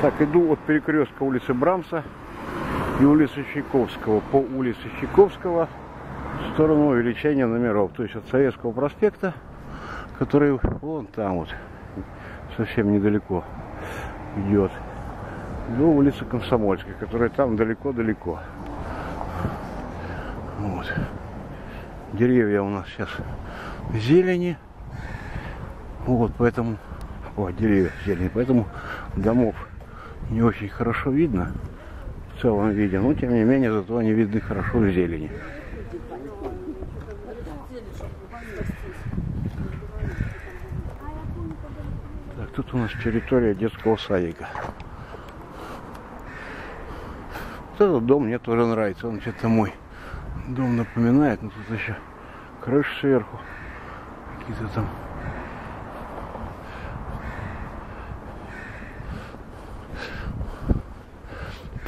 Так, иду от перекрестка улицы Брамса и улицы Чайковского по улице Чайковского в сторону увеличения номеров. То есть от Советского проспекта, который вон там вот, совсем недалеко идет, до улицы Комсомольской, которая там далеко-далеко. Вот. Деревья у нас сейчас зелени. Вот, поэтому... О, деревья зелени. Поэтому домов не очень хорошо видно в целом виде, но тем не менее зато они видны хорошо в зелени. Так, тут у нас территория детского садика. Вот этот дом мне тоже нравится, он что-то мой дом напоминает, но тут еще крыша сверху, какие-то там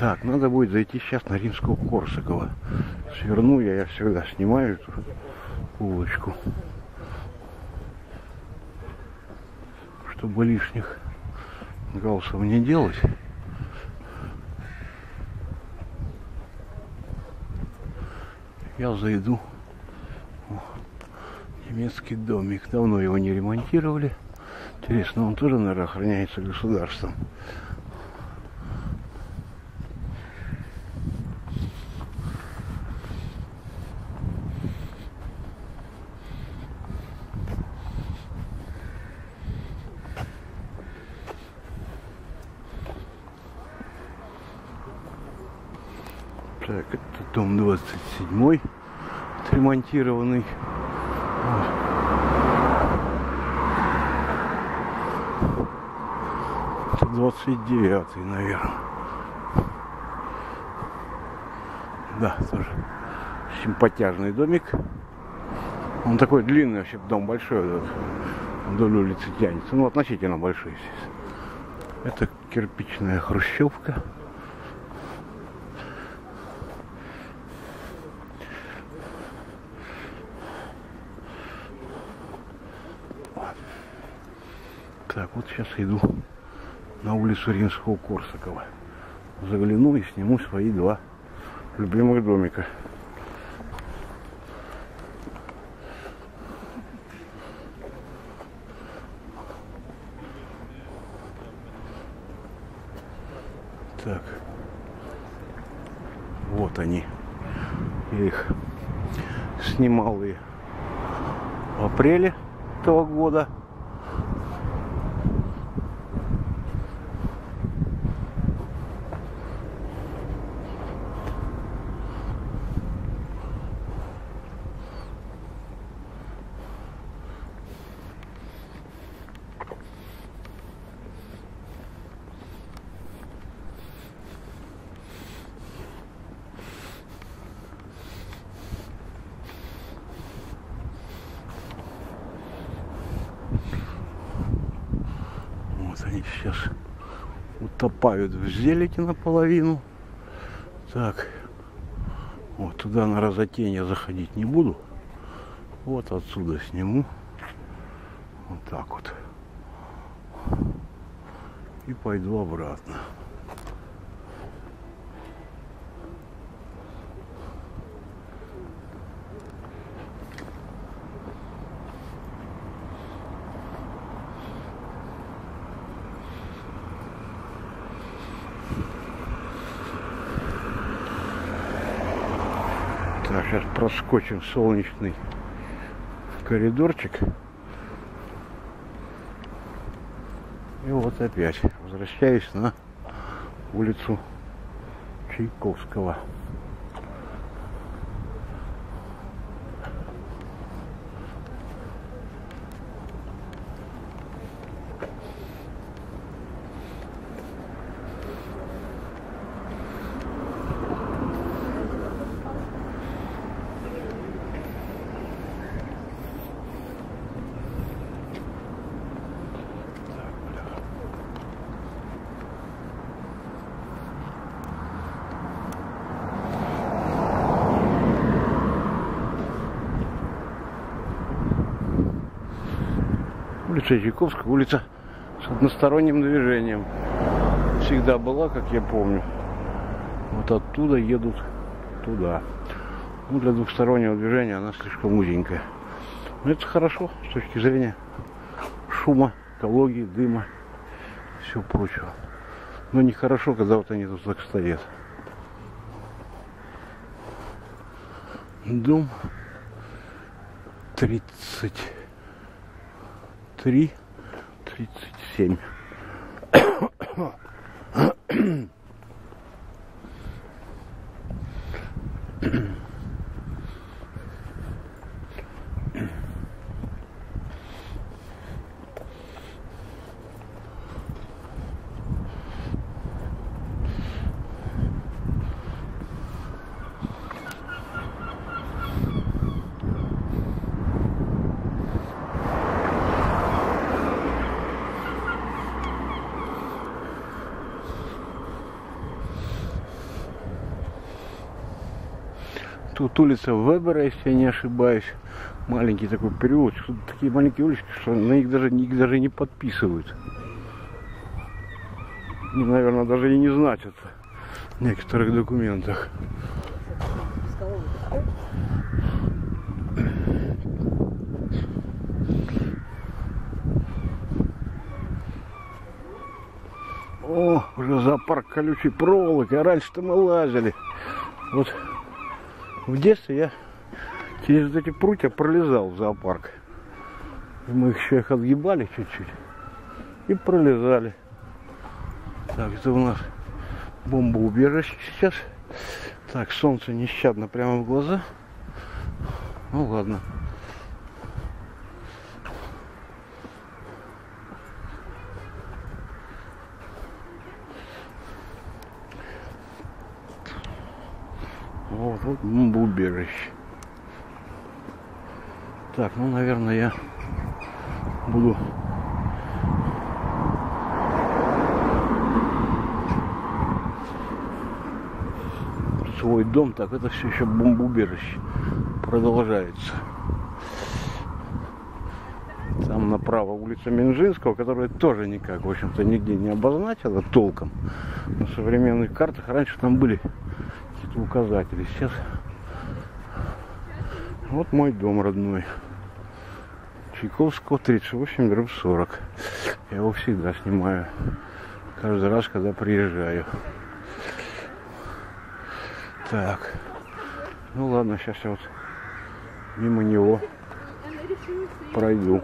Так, надо будет зайти сейчас на Римского Корсакова. Сверну я, я всегда снимаю эту улочку. Чтобы лишних галсов не делать. Я зайду. О, немецкий домик. Давно его не ремонтировали. Интересно, он тоже, наверное, охраняется государством. Так, это дом 27 отремонтированный. Это 29 наверное. Да, тоже симпатяжный домик. Он такой длинный, вообще дом большой, вот, вдоль улицы тянется. Ну, относительно большой. Это кирпичная хрущевка. Так, вот сейчас иду на улицу Римского Корсакова. Загляну и сниму свои два любимых домика. Так. Вот они. Я их снимал и в апреле этого года. Вот они сейчас утопают в зелени наполовину. Так, вот туда на разотень я заходить не буду. Вот отсюда сниму. Вот так вот. И пойду обратно. Так, сейчас проскочим солнечный коридорчик. И вот опять возвращаюсь на улицу Чайковского. Чайковская, улица с односторонним движением. всегда была, как я помню. Вот оттуда едут туда. Ну, для двухстороннего движения она слишком узенькая. Но это хорошо с точки зрения шума, экологии, дыма, всего прочего. Но нехорошо, когда вот они тут так стоят. Дом 33, 37. Тут улица Вебера, если я не ошибаюсь. Маленький такой переулочек. Тут такие маленькие улички, что на них даже, них даже не подписывают. Ну, наверное, даже и не значатся в некоторых документах. О, уже зоопарк колючей проволоки. А раньше-то мы лазили. Вот в детстве я через эти прутья пролезал в зоопарк. Мы еще их отгибали чуть-чуть и пролезали. Так, это у нас бомбоубежище сейчас. Так, солнце нещадно прямо в глаза. Ну ладно. Вот, вот бомбоубежище. Так, ну, наверное, я буду свой дом. Так, это все еще бомбоубежище продолжается. Там направо улица Минжинского, которая тоже никак, в общем-то, нигде не обозначила толком. На современных картах раньше там были какие-то указатели. Сейчас вот мой дом родной. Чайковского 38 дробь 40. Я его всегда снимаю. Каждый раз, когда приезжаю. Так. Ну ладно, сейчас я вот мимо него пройду.